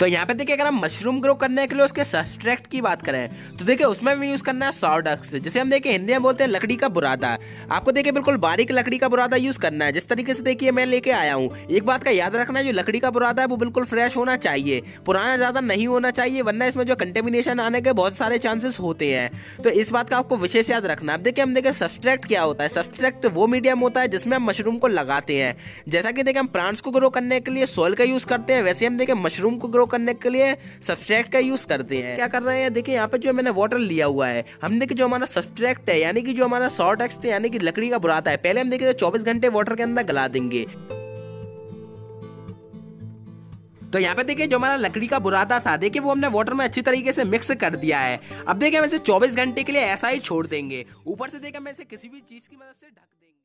तो यहाँ पे देखिए, अगर हम मशरूम ग्रो करने के लिए उसके सब्सट्रैक्ट की बात करें तो देखिए, उसमें भी यूज़ करना है सॉडक्स जिसे हम देखिए, हिंदी में बोलते हैं लकड़ी का बुरादा। आपको देखिए, बिल्कुल बारीक लकड़ी का बुरादा यूज़ करना है। जिस तरीके से देखिए, मैं लेके आया हूँ। एक बात का याद रखना जो लकड़ी का बुरादा है, वो बिल्कुल फ्रेश होना चाहिए। पुराना ज़्यादा नहीं होना चाहिए, वरना इसमें जो कंटेमिनेशन आने के बहुत सारे चांसेस होते हैं। तो इस बात का आपको विशेष याद रखना अब देखिए, हम देखिए सब्सट्रैक्ट क्या होता है? सब्सट्रैक्ट वो मीडियम होता है, जिसमें हम मशरूम को लगाते हैं। जैसा कि देखिए, हम प्लांट्स को ग्रो करने के लिए सॉइल का यूज़ करते हैं, वैसे हम देखिए मशरूम को ग्रो करने के लिए सब्सट्रैक्ट का यूज़ करते हैं। क्या कर रहे हैं? देखिए, यहाँ पे जो मैंने वाटर लिया हुआ है, हमने देखिए जो हमारा सब्सट्रैक्ट है, यानी कि जो हमारा सॉर्ट एक्स यानी कि लकड़ी का बुराता है, पहले हम देखिए चौबीस घंटे वाटर के अंदर गला देंगे। तो यहाँ पे देखिए, जो हमारा लकड़ी का बुरादा था, देखिए, वो हमने वाटर में अच्छी तरीके से मिक्स कर दिया है। अब देखिए, हम इसे 24 घंटे के लिए ऐसा ही छोड़ देंगे। ऊपर से देखिए, हम इसे किसी भी चीज़ की मदद से ढक देंगे।